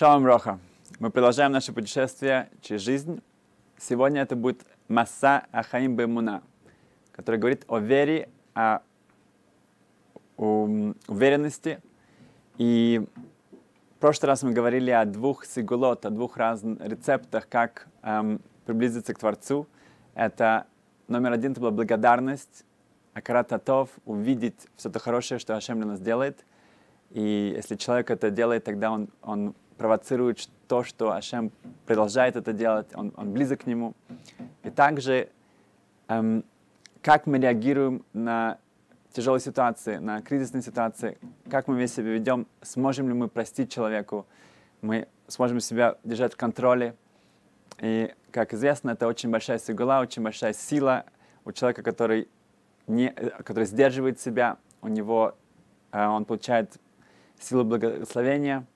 Шалом Роха. Мы продолжаем наше путешествие через жизнь. Сегодня это будет Масса Ахаим Бемуна, который говорит о вере, о уверенности. И в прошлый раз мы говорили о двух сигулот, о двух разных рецептах, как эм, приблизиться к Творцу. Это номер один, это была благодарность, Акарат Татов, увидеть все то хорошее, что Ашем для нас делает. И если человек это делает, тогда он, он провоцирует то, что Ашем продолжает это делать, он, он близок к нему. И также, эм, как мы реагируем на тяжелые ситуации, на кризисные ситуации, как мы весь себя ведем, сможем ли мы простить человеку, мы сможем себя держать в контроле. И, как известно, это очень большая сигула, очень большая сила у человека, который, не, который сдерживает себя, у него э, он получает силу благословения.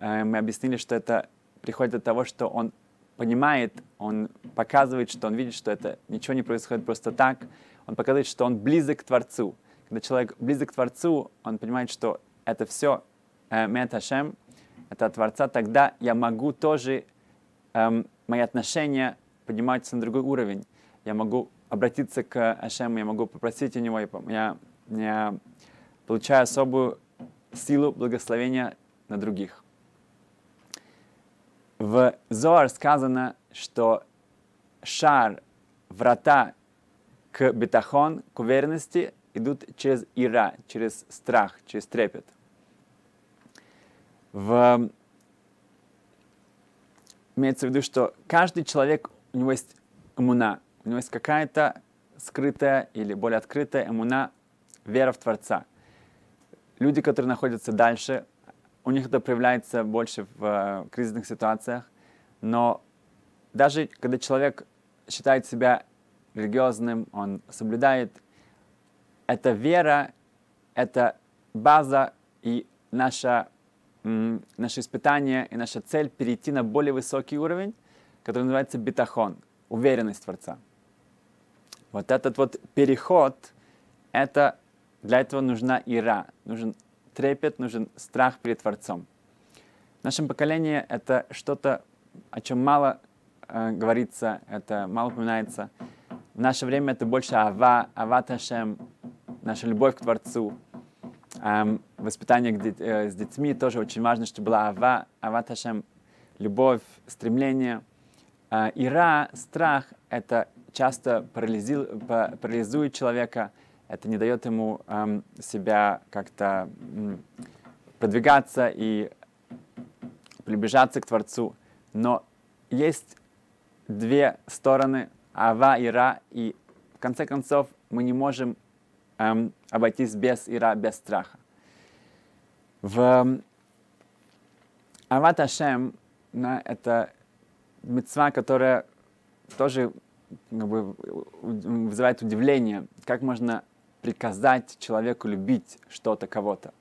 Э, мы объяснили, что это приходит от того, что он понимает, он показывает, что он видит, что это ничего не происходит просто так. Он показывает, что он близок к Творцу. Когда человек близок к Творцу, он понимает, что это все э, Мет Хашем, это от Творца, тогда я могу тоже, эм, мои отношения поднимаются на другой уровень. Я могу обратиться к Ашему, я могу попросить у него, я, я получаю особую силу благословения на других. В Зоар сказано, что шар, врата к бетахон, к уверенности, идут через ира, через страх, через трепет. В... Имеется в виду, что каждый человек, у него есть иммуна, у него есть какая-то скрытая или более открытая иммуна, вера в Творца. Люди, которые находятся дальше, у них это проявляется больше в э, кризисных ситуациях, но даже когда человек считает себя религиозным, он соблюдает, эта вера, это база и наша, наше испытание и наша цель перейти на более высокий уровень, который называется битахон, уверенность Творца. Вот этот вот переход, это для этого нужна ира, нужен трепет, нужен страх перед Творцом. В нашем поколении это что-то, о чем мало э, говорится, это мало упоминается. В наше время это больше ава, ава ташем, наша любовь к Творцу. Эм, воспитание к дет, э, с детьми тоже очень важно, чтобы была ава, ава ташем, любовь, стремление. Э, ира, страх, это часто парализует человека, это не дает ему эм, себя как-то эм, продвигаться и приближаться к Творцу. Но есть две стороны, ава и ра, и в конце концов мы не можем эм, обойтись без ира, без страха. В эм, Ават Ашем да, это мецва, которая тоже как бы, вызывает удивление, как можно приказать человеку любить что-то, кого-то.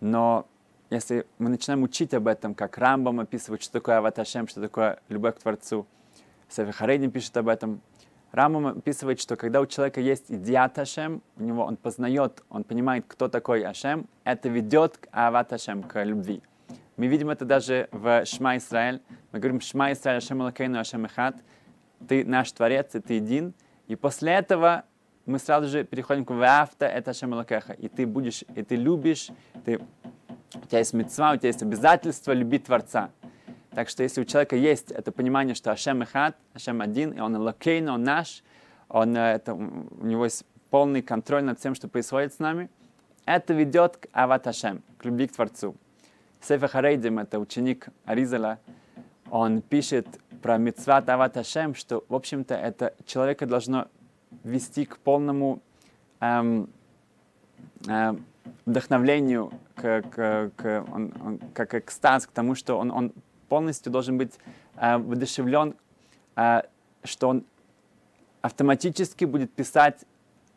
Но если мы начинаем учить об этом, как Рамбам описывает, что такое Аваташем, что такое любовь к Творцу, Сефи Харейдин пишет об этом, Рамбам описывает, что когда у человека есть идиат Ашем, у него он познает, он понимает, кто такой Ашем, это ведет к Ават Ашем, к любви. Мы видим это даже в Шма Исраэль. Мы говорим Шма Исраэль, Ашем Алакейну, Ашем Эхат. Ты наш Творец, и ты един. И после этого мы сразу же переходим к вафта, это Ашем Элокеха. И ты будешь, и ты любишь, ты, у тебя есть мецва, у тебя есть обязательство любить Творца. Так что если у человека есть это понимание, что Ашем Эхад, Ашем один, и он Элокейн, он наш, он, э, это, у него есть полный контроль над тем, что происходит с нами, это ведет к Ават Ашем, к любви к Творцу. Сефа Харейдим, это ученик Аризала, он пишет про мецват Ават Ашем, что, в общем-то, это человека должно вести к полному эм, э, вдохновлению, к, к, к, он, он, как экстаз, к тому, что он, он полностью должен быть э, воодушевлен, э, что он автоматически будет писать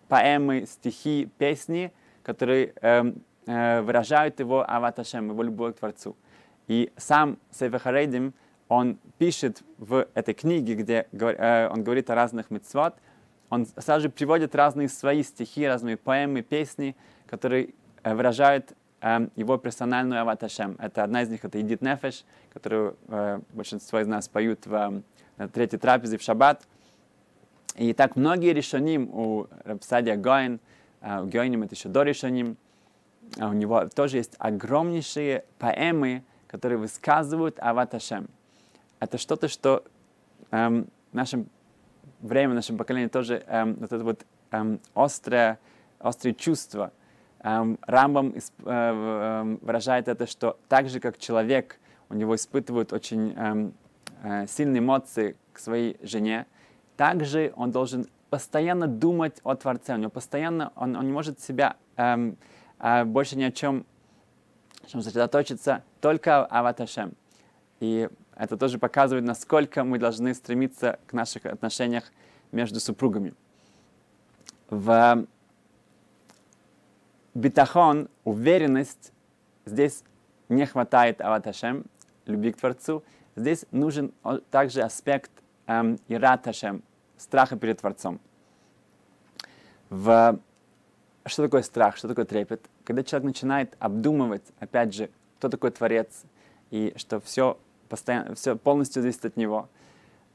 поэмы, стихи, песни, которые э, э, выражают его аваташем, его любовь к Творцу. И сам Север он пишет в этой книге, где э, он говорит о разных митцвот, он сразу же приводит разные свои стихи, разные поэмы, песни, которые э, выражают эм, его персональную аваташем. Это одна из них, это Идит Нефеш, которую э, большинство из нас поют в э, третьей трапезе в шаббат. И так многие решоним у Рапсадия Гоин, э, у Гойним это еще до решоним, а у него тоже есть огромнейшие поэмы, которые высказывают Аваташем. Это что-то, что эм, в времени, в нашем поколении тоже эм, вот это вот эм, острое, острые чувства. Эм, Рамбам исп, э, э, выражает это, что так же, как человек, у него испытывают очень эм, э, сильные эмоции к своей жене, также он должен постоянно думать о Творце, у него постоянно, он, он не может себя эм, э, больше ни о чем, чем сосредоточиться, только о Аваташем. И это тоже показывает, насколько мы должны стремиться к наших отношениях между супругами. В битахон, уверенность, здесь не хватает Аваташем, любви к Творцу. Здесь нужен также аспект эм, Ираташем, страха перед Творцом. В... Что такое страх, что такое трепет? Когда человек начинает обдумывать, опять же, кто такой Творец, и что все, постоянно, все полностью зависит от него,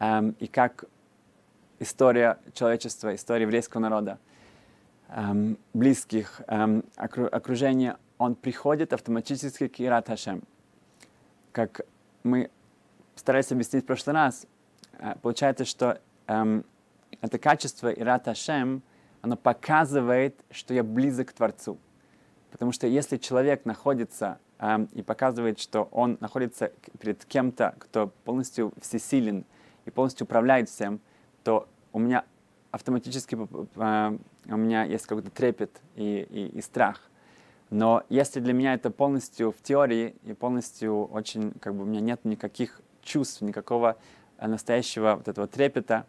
эм, и как история человечества, история еврейского народа, эм, близких, эм, окру, окружения, он приходит автоматически к Ират Хашем. Как мы старались объяснить в прошлый раз, э, получается, что эм, это качество Ират Хашем, оно показывает, что я близок к Творцу. Потому что если человек находится и показывает, что он находится перед кем-то, кто полностью всесилен и полностью управляет всем, то у меня автоматически э, у меня есть какой-то трепет и, и, и страх. Но если для меня это полностью в теории и полностью очень, как бы у меня нет никаких чувств, никакого э, настоящего вот этого трепета,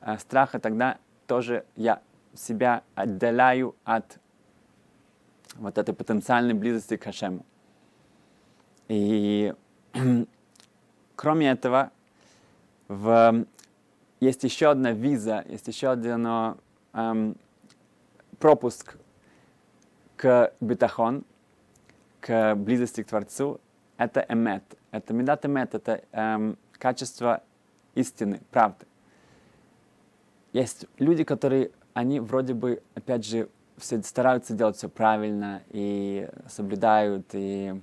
э, страха, тогда тоже я себя отдаляю от вот этой потенциальной близости к Хашему. И кроме этого, в, есть еще одна виза, есть еще один эм, пропуск к бетахон, к близости к Творцу, это эмет. Это медат эмет, это эм, качество истины, правды. Есть люди, которые, они вроде бы, опять же, все стараются делать все правильно и соблюдают, и,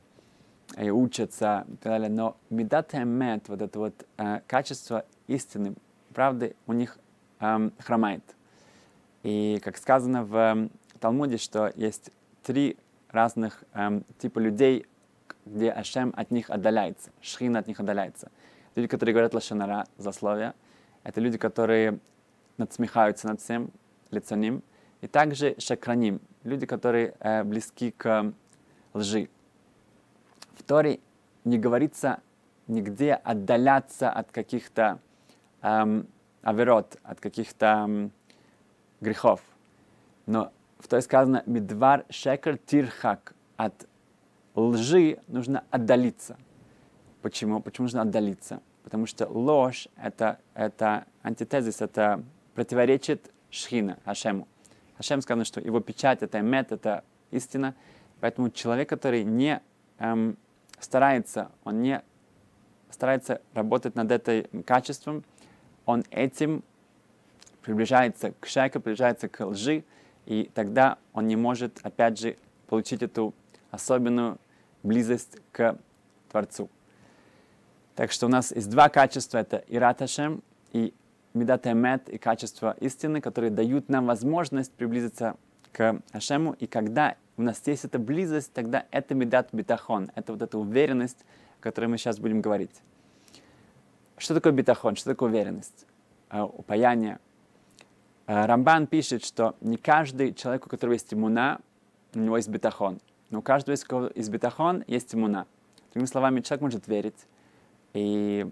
и учатся, и так далее. Но медат эмет, вот это вот э, качество истины, правды, у них э, хромает. И как сказано в Талмуде, что есть три разных эм, типа людей, где Ашем от них отдаляется, Шхина от них отдаляется. Люди, которые говорят лошанара, злословия, это люди, которые надсмехаются над всем, лицоним, и также шакраним, люди, которые э, близки к лжи. В Торе не говорится нигде отдаляться от каких-то эм, аверот, от каких-то эм, грехов. Но в той сказано «Медвар шекер тирхак» от лжи нужно отдалиться. Почему? Почему нужно отдалиться? Потому что ложь это, — это антитезис, это противоречит Шхина, Ашему. Ашем сказано, что его печать — это мет, это истина. Поэтому человек, который не эм, старается, он не старается работать над этим качеством, он этим приближается к шайке, приближается к лжи, и тогда он не может, опять же, получить эту особенную близость к Творцу. Так что у нас есть два качества, это Ираташем и Медат Эмет, и качество истины, которые дают нам возможность приблизиться к Ашему, и когда у нас есть эта близость, тогда это Медат Битахон, это вот эта уверенность, о которой мы сейчас будем говорить. Что такое битахон, что такое уверенность? Э, упаяние, Э, Рамбан пишет, что не каждый человек, у которого есть иммуна, у него есть бетахон. Но у каждого из, из бетахон есть иммуна. Другими словами, человек может верить. И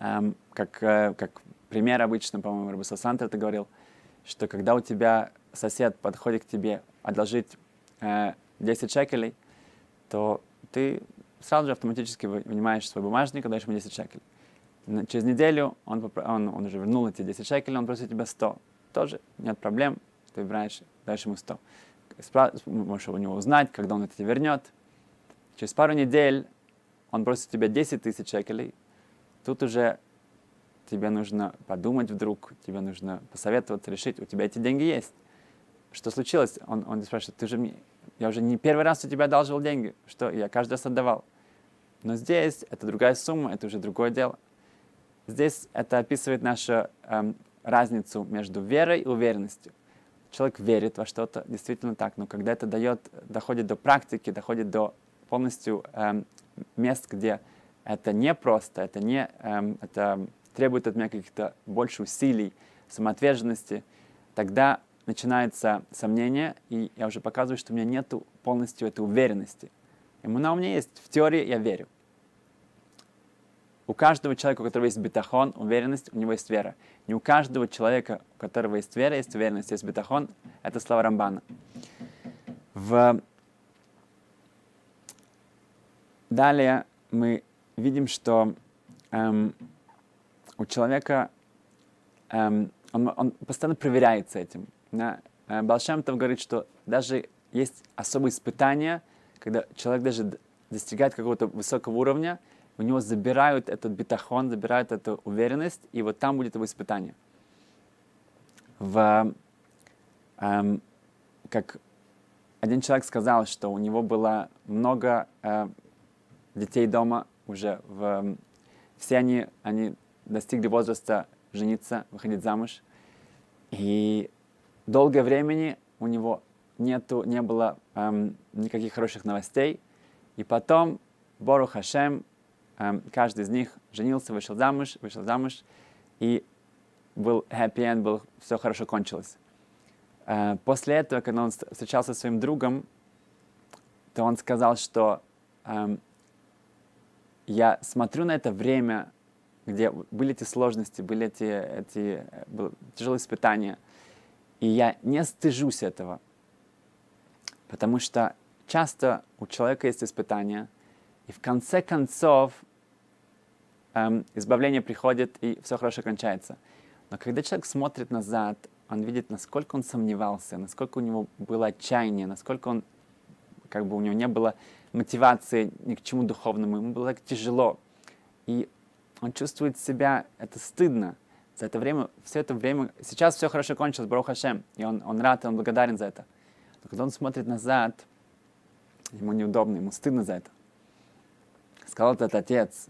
эм, как, э, как пример обычно, по-моему, Рабиса Сантер это говорил, что когда у тебя сосед подходит к тебе одолжить э, 10 шекелей, то ты сразу же автоматически вынимаешь свой бумажник и даешь ему 10 шекелей. Через неделю он, он, он уже вернул эти 10 шекелей, он просит тебя 100. Тоже нет проблем, ты выбираешь, даешь ему 100. можешь у него узнать, когда он это тебе вернет. Через пару недель он просит тебя 10 тысяч шекелей. Тут уже тебе нужно подумать вдруг, тебе нужно посоветоваться, решить, у тебя эти деньги есть. Что случилось? Он, он спрашивает, ты же мне, я уже не первый раз у тебя одалживал деньги, что я каждый раз отдавал. Но здесь это другая сумма, это уже другое дело. Здесь это описывает нашу эм, разницу между верой и уверенностью. Человек верит во что-то, действительно так, но когда это дает, доходит до практики, доходит до полностью эм, мест, где это не просто, это не, эм, это требует от меня каких-то больше усилий, самоотверженности, тогда начинается сомнение, и я уже показываю, что у меня нет полностью этой уверенности. Иммуна у меня есть, в теории я верю. У каждого человека, у которого есть бетахон, уверенность, у него есть вера. Не у каждого человека, у которого есть вера, есть уверенность, есть бетахон. Это слова Рамбана. В... Далее мы видим, что эм, у человека эм, он, он постоянно проверяется этим. Да? Э, Балшемтов говорит, что даже есть особые испытания, когда человек даже достигает какого-то высокого уровня, у него забирают этот бетахон, забирают эту уверенность, и вот там будет его испытание. В, эм, как один человек сказал, что у него было много э, детей дома уже, в, все они, они достигли возраста жениться, выходить замуж, и долгое времени у него нету, не было эм, никаких хороших новостей, и потом Бору Хашем Эм, каждый из них женился, вышел замуж, вышел замуж, и был happy end, был, все хорошо кончилось. Э, после этого, когда он встречался со своим другом, то он сказал, что эм, я смотрю на это время, где были эти сложности, были эти, эти были тяжелые испытания, и я не стыжусь этого, потому что часто у человека есть испытания, и в конце концов эм, избавление приходит и все хорошо кончается. Но когда человек смотрит назад, он видит, насколько он сомневался, насколько у него было отчаяние, насколько он, как бы у него не было мотивации ни к чему духовному, ему было так тяжело. И он чувствует себя, это стыдно. За это время, все это время, сейчас все хорошо кончилось, Барух Хашем, и он, он рад, и он благодарен за это. Но когда он смотрит назад, ему неудобно, ему стыдно за это сказал этот отец,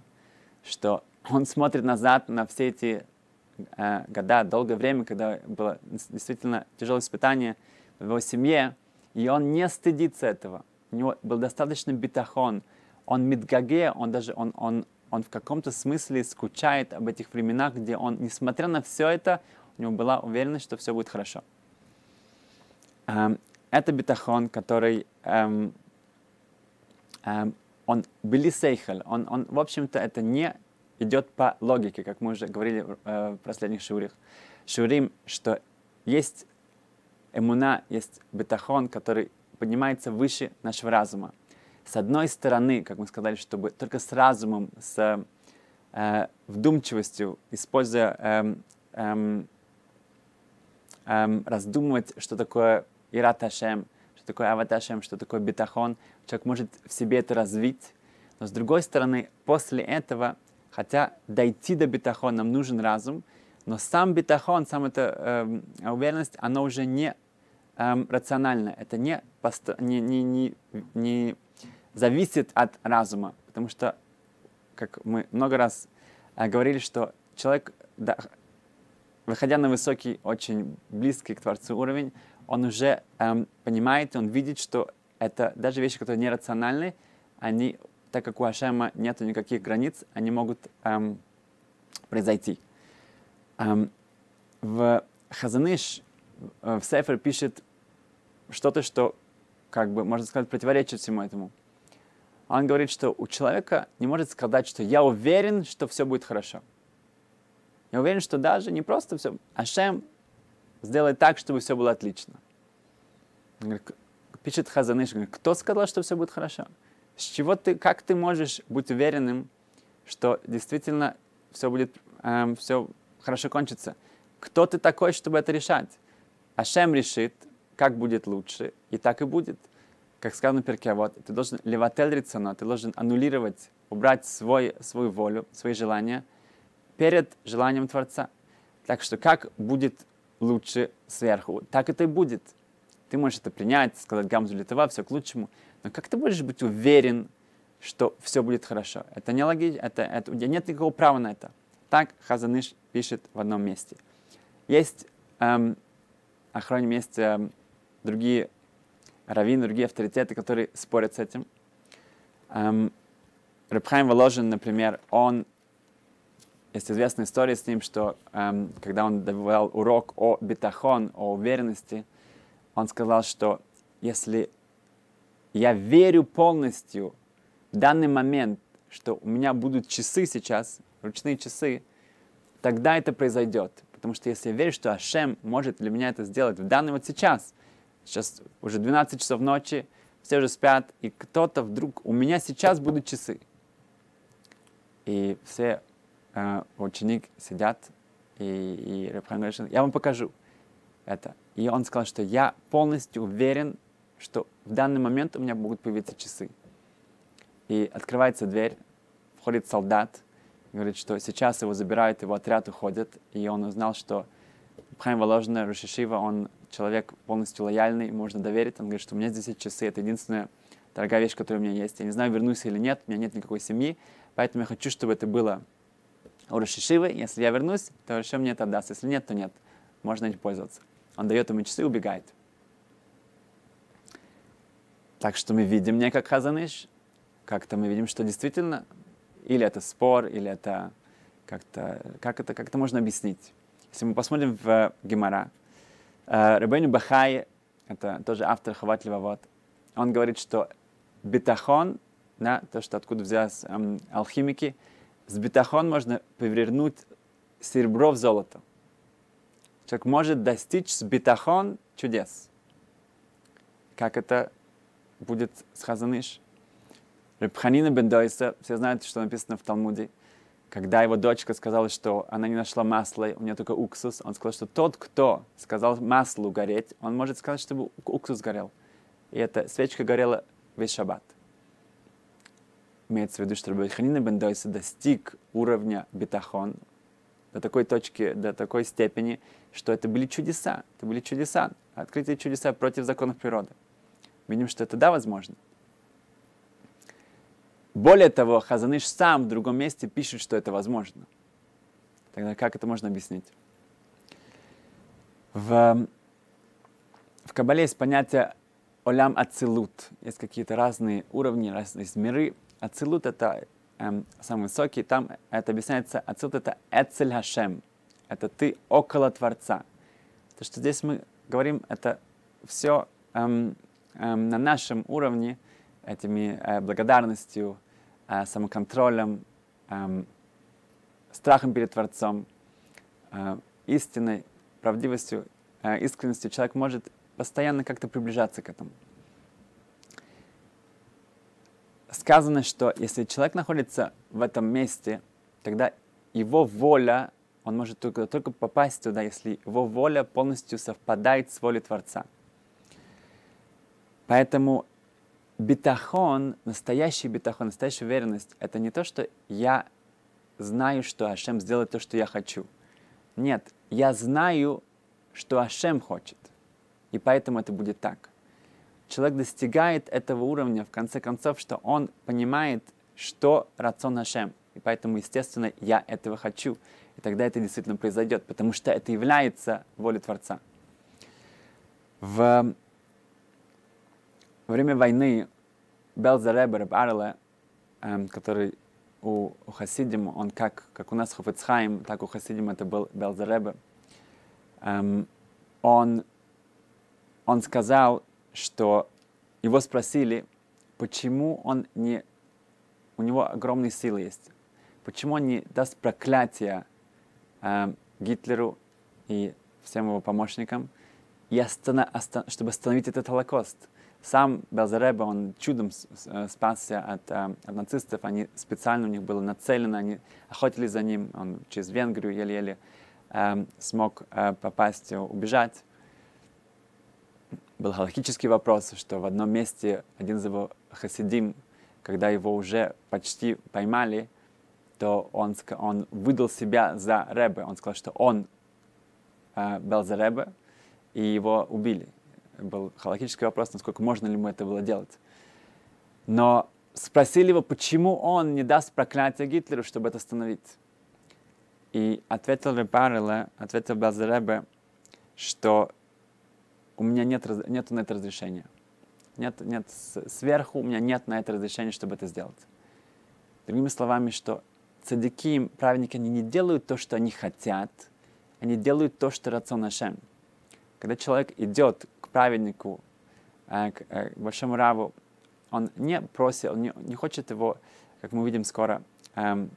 что он смотрит назад на все эти э, года, долгое время, когда было действительно тяжелое испытание в его семье, и он не стыдится этого. У него был достаточно битахон. Он мидгаге, он даже он, он, он в каком-то смысле скучает об этих временах, где он, несмотря на все это, у него была уверенность, что все будет хорошо. Эм, это битахон, который эм, эм, он были сейхаль, он, он, в общем-то, это не идет по логике, как мы уже говорили э, в последних шурих. Шурим, что есть эмуна, есть бетахон, который поднимается выше нашего разума. С одной стороны, как мы сказали, чтобы только с разумом, с э, вдумчивостью, используя э, э, э, раздумывать, что такое Ират Хашем, что такое аваташем, что такое бетахон. Человек может в себе это развить. Но с другой стороны, после этого, хотя дойти до бетахон нам нужен разум, но сам бетахон, сам эта э, уверенность, она уже не э, рациональна. Это не, пост- не, не, не, не зависит от разума. Потому что, как мы много раз э, говорили, что человек, да, выходя на высокий, очень близкий к Творцу уровень, он уже эм, понимает, он видит, что это даже вещи, которые нерациональны, они, так как у Ашема нет никаких границ, они могут эм, произойти. Эм, в Хазаныш, э, в Сефер пишет что-то, что, как бы, можно сказать, противоречит всему этому. Он говорит, что у человека не может сказать, что я уверен, что все будет хорошо. Я уверен, что даже не просто все. Ашем сделай так, чтобы все было отлично. Пишет Хазаныш, говорит, кто сказал, что все будет хорошо? С чего ты, как ты можешь быть уверенным, что действительно все будет, эм, все хорошо кончится? Кто ты такой, чтобы это решать? Ашем решит, как будет лучше, и так и будет. Как сказано перке, вот, ты должен леватель рецона, ты должен аннулировать, убрать свой, свою волю, свои желания перед желанием Творца. Так что как будет лучше сверху, так это и будет. Ты можешь это принять, сказать гамзу литова, все к лучшему, но как ты можешь быть уверен, что все будет хорошо? Это не логично, это, это, у тебя нет никакого права на это. Так Хазаныш пишет в одном месте. Есть эм, охране есть эм, другие раввины, другие авторитеты, которые спорят с этим. Эм, Рабхайм Воложин, например, он есть известная история с ним, что эм, когда он давал урок о бетахон, о уверенности, он сказал, что если я верю полностью в данный момент, что у меня будут часы сейчас, ручные часы, тогда это произойдет. Потому что если я верю, что Ашем может для меня это сделать в данный вот сейчас, сейчас уже 12 часов ночи, все уже спят, и кто-то вдруг, у меня сейчас будут часы. И все э, ученик сидят, и, и Рабхан говорит, я вам покажу это. И он сказал, что я полностью уверен, что в данный момент у меня могут появиться часы. И открывается дверь, входит солдат, говорит, что сейчас его забирают, его отряд уходит, и он узнал, что Хайм Воложина, Рушишива, он человек полностью лояльный, можно доверить. Он говорит, что у меня здесь есть часы, это единственная дорогая вещь, которая у меня есть. Я не знаю, вернусь или нет, у меня нет никакой семьи, поэтому я хочу, чтобы это было у Рушишивы. Если я вернусь, то Рашем мне это отдаст. Если нет, то нет. Можно этим пользоваться. Он дает ему часы и убегает. Так что мы видим не как Хазаныш, как-то мы видим, что действительно или это спор, или это как-то, как это, как это можно объяснить. Если мы посмотрим в Гемара, э, Рабейну Бахай, это тоже автор Хават Левавод, он говорит, что бетахон, да, то, что откуда взялись эм, алхимики, с бетахон можно повернуть серебро в золото. Человек может достичь с бетахон чудес. Как это будет с Хазаныш? Рабханина бен Дойса, все знают, что написано в Талмуде, когда его дочка сказала, что она не нашла масла, у нее только уксус, он сказал, что тот, кто сказал маслу гореть, он может сказать, чтобы уксус горел. И эта свечка горела весь шаббат. Имеется в виду, что Рабханина бен Дойса достиг уровня бетахон до такой точки, до такой степени, что это были чудеса. Это были чудеса, открытие чудеса против законов природы. Видим, что это да, возможно. Более того, Хазаныш сам в другом месте пишет, что это возможно. Тогда как это можно объяснить? В, в Кабале есть понятие олям ацилут. Есть какие-то разные уровни, разные миры. Ацилут — это эм, самый высокий. Там это объясняется, ацилут — это эцель хашем. Это ты около Творца. То, что здесь мы говорим, это все эм, эм, на нашем уровне, этими э, благодарностью, э, самоконтролем, э, страхом перед Творцом, э, истиной, правдивостью, э, искренностью человек может постоянно как-то приближаться к этому. Сказано, что если человек находится в этом месте, тогда его воля, он может только, только попасть туда, если его воля полностью совпадает с волей Творца. Поэтому битахон, настоящий битахон, настоящая уверенность, это не то, что я знаю, что Ашем сделает то, что я хочу. Нет, я знаю, что Ашем хочет. И поэтому это будет так. Человек достигает этого уровня, в конце концов, что он понимает, что рацион Ашем. И поэтому, естественно, я этого хочу. И тогда это действительно произойдет, потому что это является волей Творца. В во время войны Белзаребер Арле, эм, который у, у Хасидим, он как, как у нас Хофицхайм, так у Хасидим это был Белзаребе, эм, он, он сказал, что его спросили, почему он не... У него огромные силы есть. Почему он не даст проклятие э, Гитлеру и всем его помощникам, и останов, остан, чтобы остановить этот Холокост? Сам Белзареба, он чудом э, спасся от, э, от нацистов, они специально, у них было нацелено, они охотились за ним, он через Венгрию еле-еле э, смог э, попасть, убежать. был галактический вопрос, что в одном месте один из его хасидим, когда его уже почти поймали, то он, он выдал себя за Ребе. Он сказал, что он э, был за Ребе, и его убили. Был халахический вопрос, насколько можно ли ему это было делать. Но спросили его, почему он не даст проклятие Гитлеру, чтобы это остановить. И ответил Репареле, ответил Базаребе, что у меня нет, нет на это разрешения. Нет, нет, сверху у меня нет на это разрешения, чтобы это сделать. Другими словами, что цадики, праведники, они не делают то, что они хотят, они делают то, что рацион Нашем. Когда человек идет к праведнику, э, э, к большому раву, он не просит, он не, не хочет его, как мы видим скоро, эм,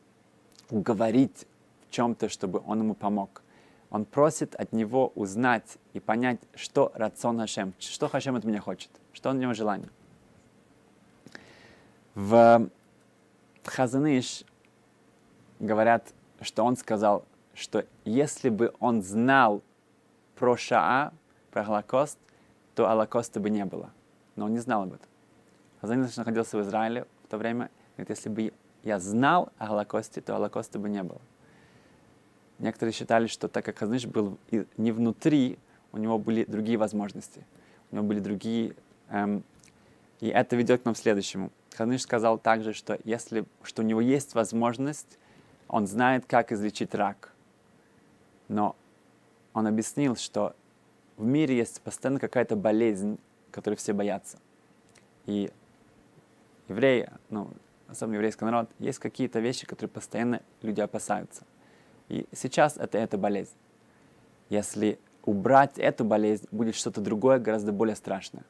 уговорить в чем-то, чтобы он ему помог. Он просит от него узнать и понять, что рацион Хашем, что Хашем от меня хочет, что у него желание. В Хазаныш говорят, что он сказал, что если бы он знал про Шаа, про Холокост, то Холокоста бы не было. Но он не знал об этом. Хазаныш находился в Израиле в то время. Говорит, если бы я знал о Холокосте, то Холокоста бы не было. Некоторые считали, что так как Хазныш был не внутри, у него были другие возможности, у него были другие... Эм, и это ведет к нам следующему. Хазныш сказал также, что, если, что у него есть возможность, он знает, как излечить рак. Но он объяснил, что в мире есть постоянно какая-то болезнь, которой все боятся. И евреи, ну, особенно еврейский народ, есть какие-то вещи, которые постоянно люди опасаются – и сейчас это эта болезнь. Если убрать эту болезнь, будет что-то другое, гораздо более страшное.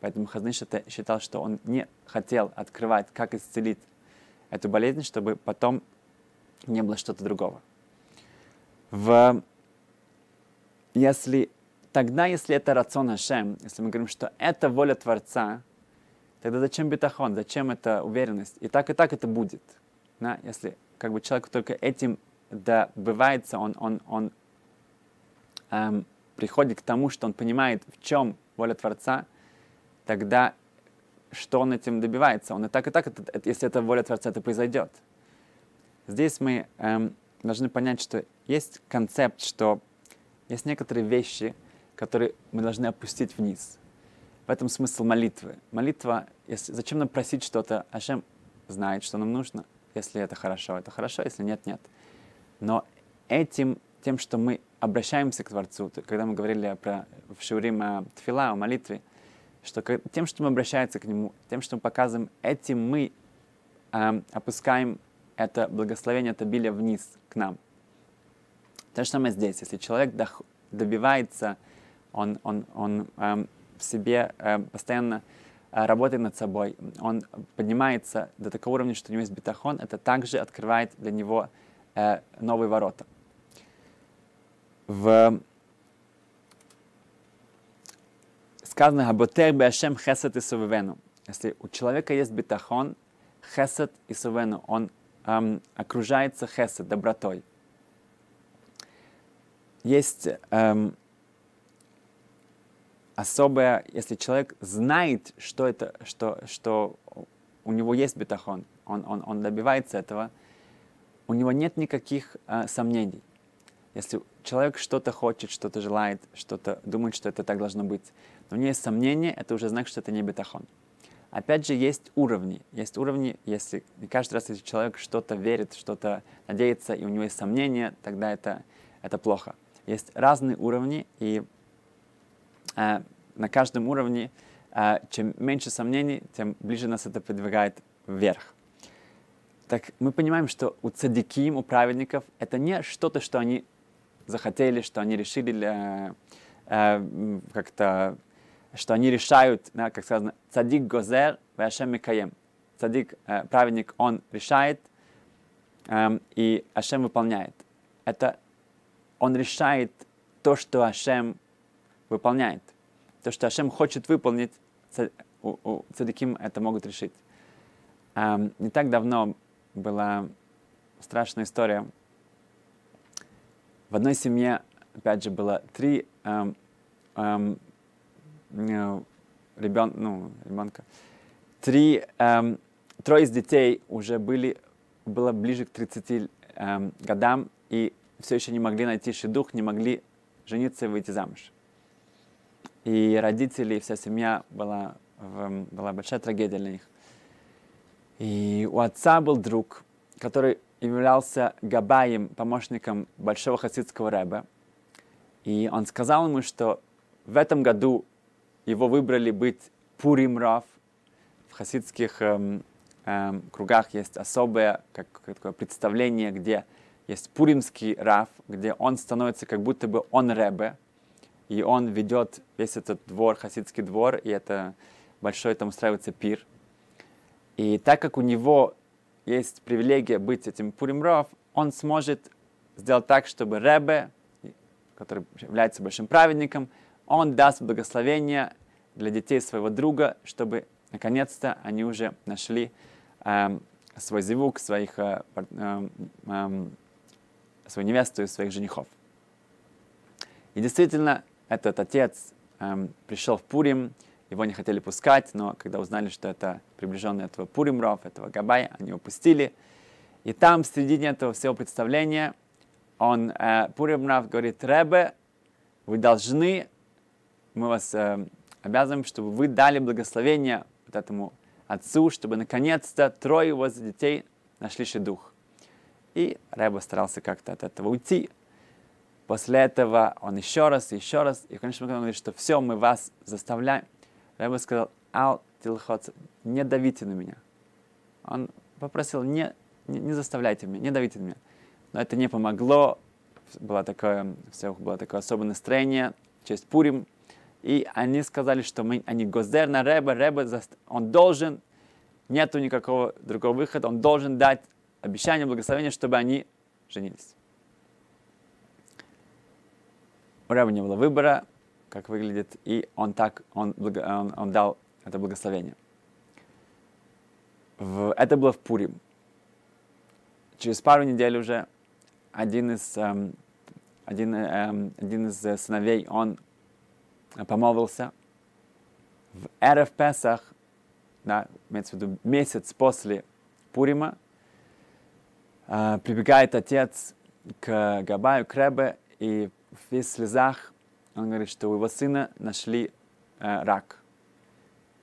Поэтому Хазныш считал, что он не хотел открывать, как исцелить эту болезнь, чтобы потом не было что-то другого. В... Если... Тогда, если это рацион Хашем, если мы говорим, что это воля Творца, тогда зачем бетахон, зачем эта уверенность? И так, и так это будет. Да? Если как бы человек только этим добывается, он, он, он эм, приходит к тому, что он понимает, в чем воля Творца, тогда что он этим добивается? Он и так, и так, это, это, если это воля Творца, это произойдет. Здесь мы эм, должны понять, что есть концепт, что есть некоторые вещи, которые мы должны опустить вниз. В этом смысл молитвы. Молитва, если, зачем нам просить что-то? Ашем знает, что нам нужно. Если это хорошо, это хорошо, если нет, нет. Но этим, тем, что мы обращаемся к Творцу, когда мы говорили про, в Шурим о Тфила, о молитве, что тем, что мы обращаемся к Нему, тем, что мы показываем, этим мы э, опускаем это благословение, это обилие вниз к нам. То же самое здесь. Если человек добивается, он, он, он э, в себе э, постоянно работает над собой, он поднимается до такого уровня, что у него есть бетахон, это также открывает для него э, новые ворота. В сказано «Хаботер беашем хесед и сувену». Если у человека есть бетахон, хесед и сувену, он эм, окружается хесед, добротой. Есть эм, особое, если человек знает, что это, что, что у него есть бетахон, он, он, он добивается этого – у него нет никаких э, сомнений. Если человек что-то хочет, что-то желает, что-то думает, что это так должно быть, но у него есть сомнения, это уже знак, что это не бетахон. Опять же, есть уровни. Есть уровни, если каждый раз, если человек что-то верит, что-то надеется, и у него есть сомнения, тогда это, это плохо. Есть разные уровни, и э, на каждом уровне, э, чем меньше сомнений, тем ближе нас это продвигает вверх так мы понимаем, что у цадиким, у праведников, это не что-то, что они захотели, что они решили для, э, как-то, что они решают, да, как сказано, цадик гозер, вяшем микаем. Цадик, э, праведник, он решает, э, и Ашем выполняет. Это он решает то, что Ашем выполняет. То, что Ашем хочет выполнить, у, у это могут решить. Эм, не так давно была страшная история. В одной семье, опять же, было три эм, эм, э, ребен, ну, ребенка. Три, эм, трое из детей уже были, было ближе к 30 эм, годам и все еще не могли найти шедух, не могли жениться и выйти замуж. И родители, и вся семья была, в, была большая трагедия для них. И у отца был друг, который являлся габаем, помощником большого хасидского рэба. И он сказал ему, что в этом году его выбрали быть Пурим Рав. В хасидских эм, эм, кругах есть особое как, такое представление, где есть Пуримский Рав, где он становится как будто бы он Ребе, и он ведет весь этот двор, хасидский двор, и это большой там устраивается пир. И так как у него есть привилегия быть этим Пурим Рав, он сможет сделать так, чтобы Ребе, который является большим праведником, он даст благословение для детей своего друга, чтобы наконец-то они уже нашли э, свой зивук, своих, э, э, э, свою невесту и своих женихов. И действительно, этот отец э, пришел в Пурим, его не хотели пускать, но когда узнали, что это приближенный этого Пуримров, этого Габая, они его пустили. И там, в середине этого всего представления, он, э, Пуримрав говорит, Ребе, вы должны, мы вас э, обязываем, чтобы вы дали благословение вот этому отцу, чтобы наконец-то трое его детей нашли дух. И Рэба старался как-то от этого уйти. После этого он еще раз, еще раз, и в конечном итоге он говорит, что все, мы вас заставляем. Рэба сказал, ал тилхоц, не давите на меня. Он попросил, не, не, не заставляйте меня, не давите на меня. Но это не помогло, было такое, все было такое особое настроение, честь Пурим, и они сказали, что мы, они Гоздер на Рэба, Рэба, он должен, нету никакого другого выхода, он должен дать обещание, благословение, чтобы они женились. У Рэба не было выбора, как выглядит, и он так, он, он, он дал это благословение. В, это было в Пурим. Через пару недель уже один из, эм, один, эм, один из сыновей, он помолвился. В Эрев Песах, да, имеется в виду месяц после Пурима, э, прибегает отец к Габаю, к Ребе, и в слезах он говорит, что у его сына нашли э, рак.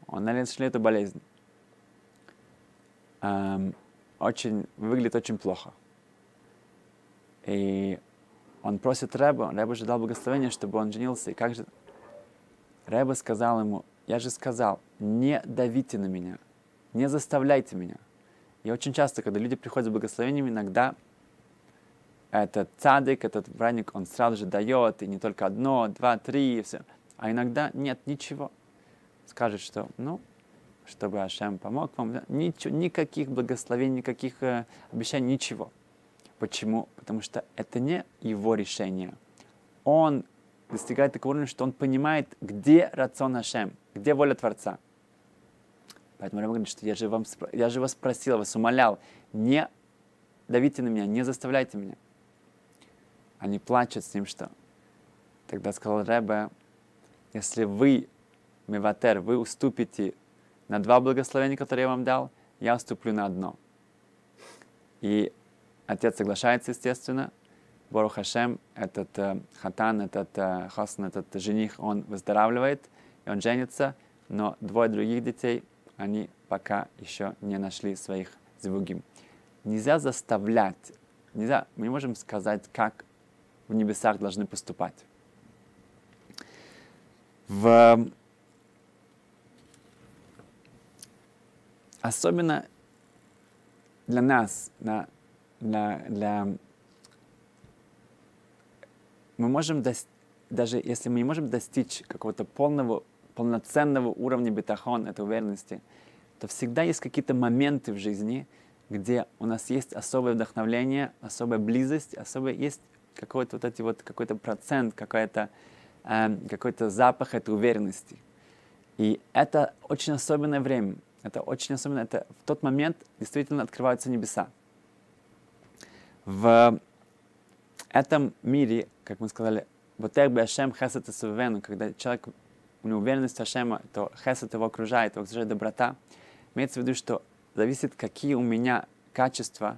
Он нашли эту болезнь. Эм, очень, выглядит очень плохо. И он просит Рэба, Рэба же дал благословение, чтобы он женился. И как же Рэба сказал ему, я же сказал, не давите на меня, не заставляйте меня. И очень часто, когда люди приходят с благословением, иногда этот цадик, этот праведник, он сразу же дает, и не только одно, два, три, и все. А иногда нет ничего. Скажет, что, ну, чтобы Ашем помог вам, ничего, никаких благословений, никаких э, обещаний, ничего. Почему? Потому что это не его решение. Он достигает такого уровня, что он понимает, где рацион Ашем, где воля Творца. Поэтому Рэм говорит, что я же, вам, я же вас просил, вас умолял, не давите на меня, не заставляйте меня. Они плачут с ним, что тогда сказал Рэбе, если вы, Меватер, вы уступите на два благословения, которые я вам дал, я уступлю на одно. И отец соглашается, естественно, Бору Хашем, этот э, хатан, этот э, хасн, этот жених, он выздоравливает, и он женится, но двое других детей, они пока еще не нашли своих звугим. Нельзя заставлять, нельзя, мы не можем сказать, как в небесах должны поступать. В... Особенно для нас, для, для, для мы можем достичь, даже если мы не можем достичь какого-то полного, полноценного уровня бетахон, этой уверенности, то всегда есть какие-то моменты в жизни, где у нас есть особое вдохновление, особая близость, особое есть какой-то вот эти вот какой-то процент, какой-то э, какой-то запах этой уверенности. И это очень особенное время. Это очень особенно. Это в тот момент действительно открываются небеса. В этом мире, как мы сказали, вот бы Ашем хесет когда человек у него уверенность в Ашема, то хесед его окружает, его окружает доброта. Имеется в виду, что зависит, какие у меня качества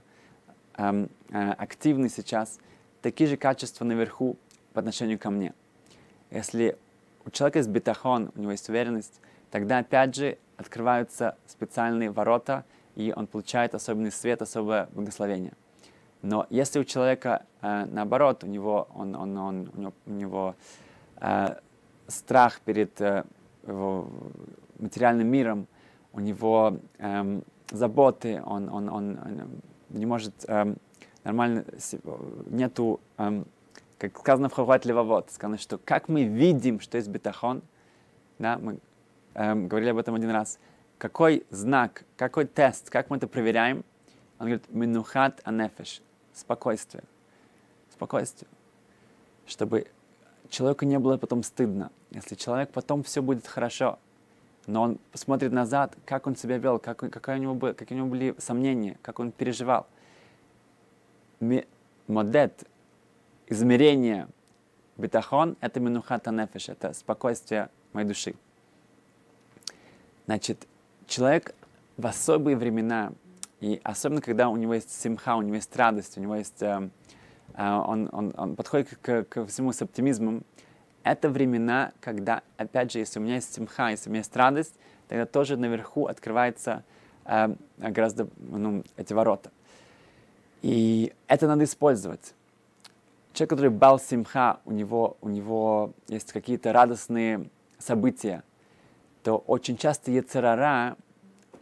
эм, э, активны сейчас, такие же качества наверху по отношению ко мне. Если у человека есть бетахон, у него есть уверенность, тогда опять же открываются специальные ворота, и он получает особенный свет, особое благословение. Но если у человека э, наоборот, у него, он, он, он, у него, у него э, страх перед э, материальным миром, у него э, заботы, он, он, он, он не может э, нормально, нету, э, как сказано в Хават Левовод, сказано, что как мы видим, что есть бетахон, да, мы э, говорили об этом один раз, какой знак, какой тест, как мы это проверяем, он говорит, минухат анефеш, спокойствие. Спокойствие. Чтобы человеку не было потом стыдно. Если человек потом все будет хорошо, но он посмотрит назад, как он себя вел, как, какая у него был, какие у него были сомнения, как он переживал. Модет, измерение бетахон — это минухата нефеш, это спокойствие моей души. Значит, человек в особые времена, и особенно когда у него есть симха, у него есть радость, у него есть... Э, э, он, он, он подходит к, к всему с оптимизмом. Это времена, когда, опять же, если у меня есть симха, если у меня есть радость, тогда тоже наверху открывается э, гораздо ну, эти ворота. И это надо использовать. Человек, который бал симха, у него, у него есть какие-то радостные события, то очень часто Ецерара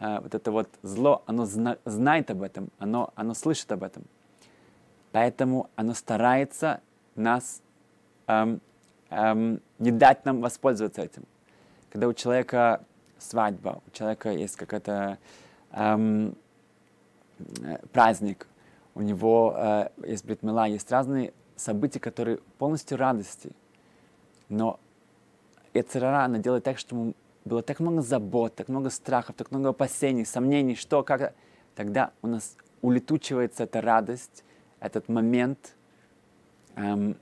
а, вот это вот зло, оно зна- знает об этом, оно, оно слышит об этом. Поэтому оно старается нас эм, эм, не дать нам воспользоваться этим. Когда у человека свадьба, у человека есть какой-то эм, праздник, у него э, есть бритмила, есть разные события, которые полностью радости. Но Эцерара, она делает так, что мы было так много забот, так много страхов, так много опасений, сомнений, что, как, тогда у нас улетучивается эта радость, этот момент, эм,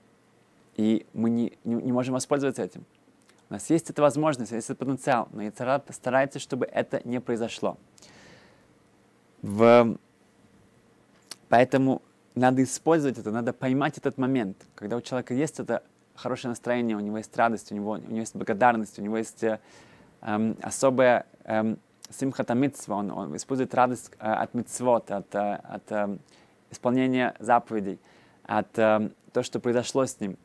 и мы не, не, не можем воспользоваться этим. У нас есть эта возможность, есть этот потенциал, но Яцера старается, чтобы это не произошло. В... Поэтому надо использовать это, надо поймать этот момент, когда у человека есть это хорошее настроение, у него есть радость, у него, у него есть благодарность, у него есть эм, особая эм, симхата митцва, он, он использует радость э, от митцвот, от, э, от э, исполнения заповедей, от э, того, что произошло с ним.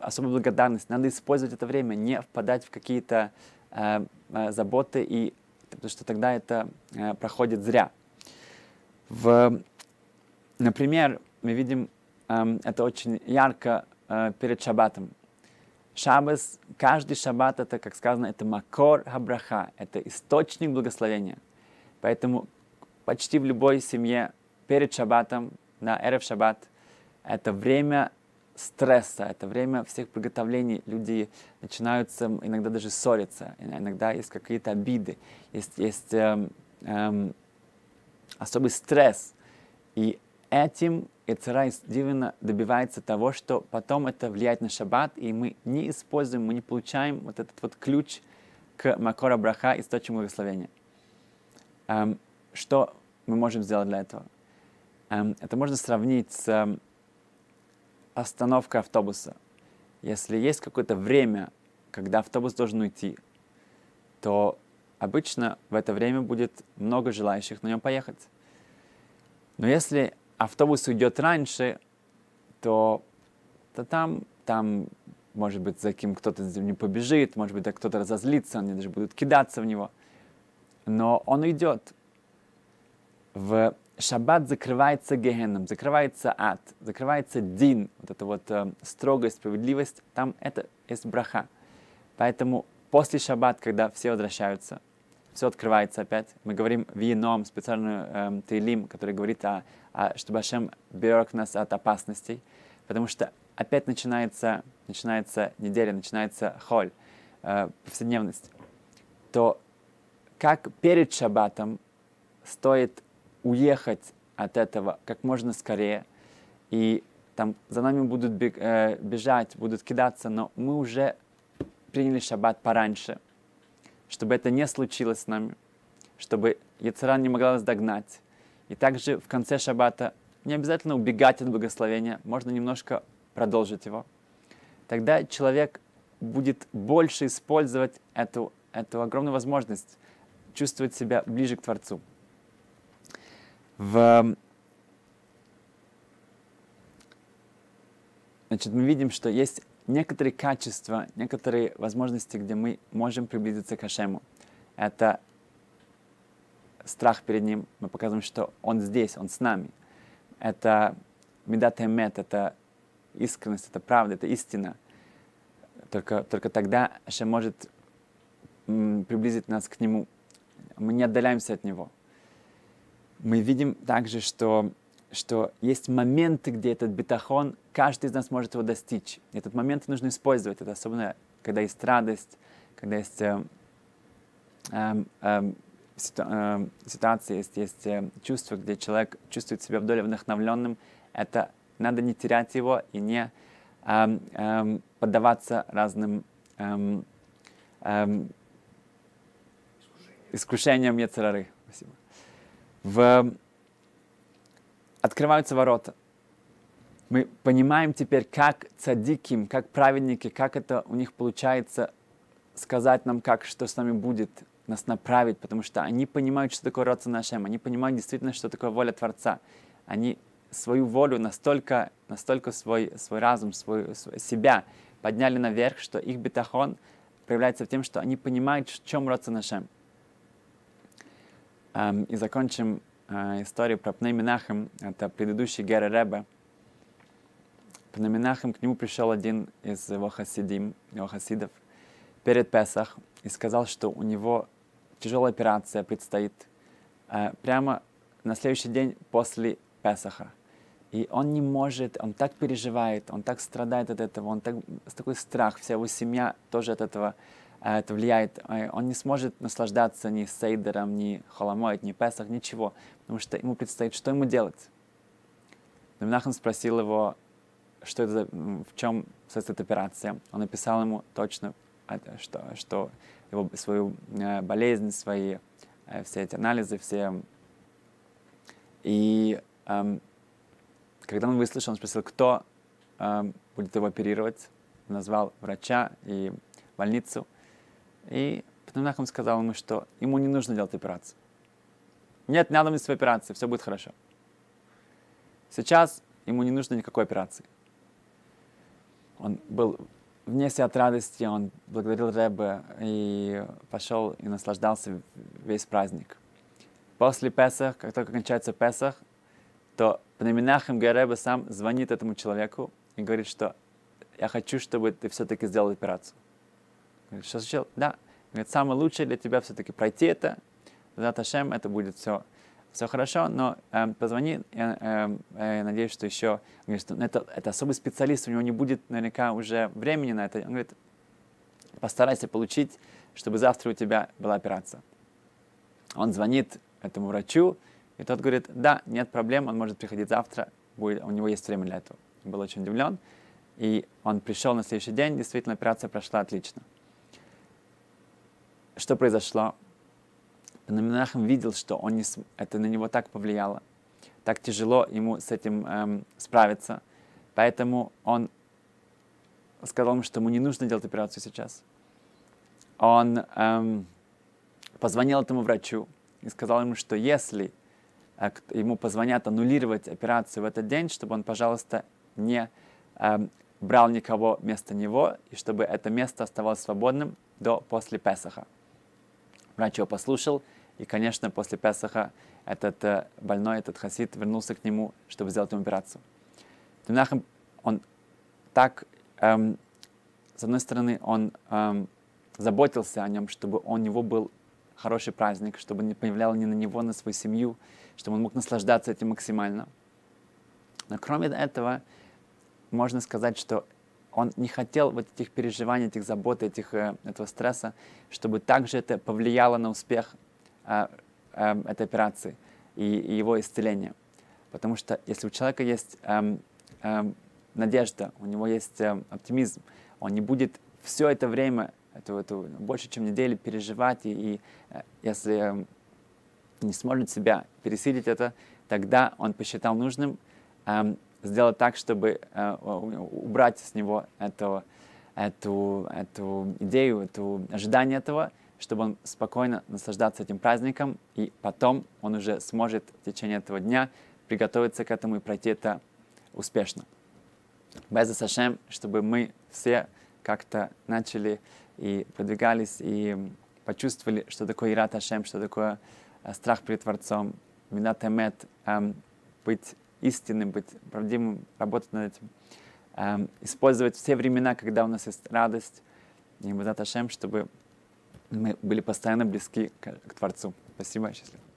Особая благодарность. Надо использовать это время, не впадать в какие-то э, э, заботы, и, потому что тогда это э, проходит зря. В, например, мы видим э, это очень ярко э, перед шаббатом. Шаббас, каждый шаббат, это, как сказано, это макор хабраха, это источник благословения. Поэтому почти в любой семье перед шаббатом, на эрев шаббат, это время стресса, это время всех приготовлений. Люди начинают иногда даже ссориться, иногда есть какие-то обиды, есть, есть эм, эм, особый стресс. И этим Яцера Дивина добивается того, что потом это влияет на шаббат, и мы не используем, мы не получаем вот этот вот ключ к Макора Браха, источнику благословения. Эм, что мы можем сделать для этого? Эм, это можно сравнить с эм, остановкой автобуса. Если есть какое-то время, когда автобус должен уйти, то обычно в это время будет много желающих на нем поехать. Но если автобус уйдет раньше, то, то там, там, может быть, за кем кто-то не побежит, может быть, кто-то разозлится, они даже будут кидаться в него. Но он уйдет. В шаббат закрывается гехеном, закрывается ад, закрывается дин, вот эта вот э, строгая справедливость, там это есть браха. Поэтому после шаббат, когда все возвращаются, все открывается опять. Мы говорим вином, специальную эм, тейлим, который говорит, о, о, чтобы Ашем берег нас от опасностей, потому что опять начинается, начинается неделя, начинается холь, э, повседневность. То как перед шаббатом стоит уехать от этого как можно скорее, и там за нами будут бег, э, бежать, будут кидаться, но мы уже приняли шаббат пораньше, чтобы это не случилось с нами, чтобы Яцера не могла нас догнать. И также в конце шаббата не обязательно убегать от благословения, можно немножко продолжить его. Тогда человек будет больше использовать эту, эту огромную возможность чувствовать себя ближе к Творцу. В... Значит, мы видим, что есть некоторые качества, некоторые возможности, где мы можем приблизиться к Ашему. Это страх перед Ним. Мы показываем, что Он здесь, Он с нами. Это медат эмет, это искренность, это правда, это истина. Только, только тогда Ашем может приблизить нас к Нему. Мы не отдаляемся от Него. Мы видим также, что что есть моменты, где этот бетахон, каждый из нас может его достичь. Этот момент нужно использовать. Это особенно, когда есть радость, когда есть э, э, э, ситу, ситуация, есть, есть э, чувство, где человек чувствует себя вдоль вдохновленным. Это надо не терять его и не э, э, поддаваться разным э, э, искушениям Яцерары. Спасибо. В открываются ворота. Мы понимаем теперь, как цадиким, как праведники, как это у них получается сказать нам, как, что с нами будет, нас направить, потому что они понимают, что такое Роца Нашем, они понимают действительно, что такое воля Творца. Они свою волю настолько, настолько свой, свой разум, свой, свой, себя подняли наверх, что их бетахон проявляется в том, что они понимают, в чем Роца Нашем. И закончим историю про Пнейменахем, это предыдущий Гера Ребе. Пнейменахем к нему пришел один из его хасидим, его хасидов, перед Песах и сказал, что у него тяжелая операция предстоит прямо на следующий день после Песаха. И он не может, он так переживает, он так страдает от этого, он так, с такой страх, вся его семья тоже от этого это влияет, а он не сможет наслаждаться ни Сейдером, ни Холомоид, ни Песах, ничего, потому что ему предстоит, что ему делать. Намнахан спросил его, что это, в чем состоит операция. Он написал ему точно, что, что его, свою э, болезнь, свои э, все эти анализы, все. И эм, когда он выслушал, он спросил, кто эм, будет его оперировать, назвал врача и больницу – и Патанахам сказал ему, что ему не нужно делать операцию. Нет надобности в операции, все будет хорошо. Сейчас ему не нужно никакой операции. Он был вне себя от радости, он благодарил Рэбе и пошел и наслаждался весь праздник. После Песах, как только кончается Песах, то Пнеминахем Гареба сам звонит этому человеку и говорит, что я хочу, чтобы ты все-таки сделал операцию. Говорит, что случилось? Да. Говорит, самое лучшее для тебя все-таки пройти это. За Ташем это будет все, все хорошо, но э, позвони, я э, э, надеюсь, что еще, говорит, что это, это особый специалист, у него не будет наверняка уже времени на это. Он говорит, постарайся получить, чтобы завтра у тебя была операция. Он звонит этому врачу, и тот говорит, да, нет проблем, он может приходить завтра, будет, у него есть время для этого. Он был очень удивлен, и он пришел на следующий день, действительно, операция прошла отлично что произошло? Менахем видел, что он не, это на него так повлияло, так тяжело ему с этим эм, справиться. Поэтому он сказал ему, что ему не нужно делать операцию сейчас. Он эм, позвонил этому врачу и сказал ему, что если э, ему позвонят аннулировать операцию в этот день, чтобы он, пожалуйста, не эм, брал никого вместо него, и чтобы это место оставалось свободным до после Песаха. Врач его послушал, и, конечно, после Песаха этот э, больной, этот хасид вернулся к нему, чтобы сделать ему операцию. Тунахам, он так, эм, с одной стороны, он эм, заботился о нем, чтобы у него был хороший праздник, чтобы не повлиял ни на него, ни на свою семью, чтобы он мог наслаждаться этим максимально. Но кроме этого, можно сказать, что он не хотел вот этих переживаний, этих забот, этих, э, этого стресса, чтобы также это повлияло на успех э, э, этой операции и, и его исцеления. Потому что если у человека есть э, э, надежда, у него есть э, оптимизм, он не будет все это время эту, эту больше, чем неделю переживать, и, и э, если не сможет себя пересилить это, тогда он посчитал нужным эм, сделать так, чтобы э, убрать с него эту, эту, эту идею, это ожидание этого, чтобы он спокойно наслаждаться этим праздником, и потом он уже сможет в течение этого дня приготовиться к этому и пройти это успешно. Без Сашем, чтобы мы все как-то начали и продвигались, и почувствовали, что такое Ират Ашем, что такое э, страх перед Творцом, Минат Эмет, эм, быть истинным, быть правдивым, работать над этим, эм, использовать все времена, когда у нас есть радость, и Ашем, чтобы мы были постоянно близки к, к Творцу. Спасибо, счастливо.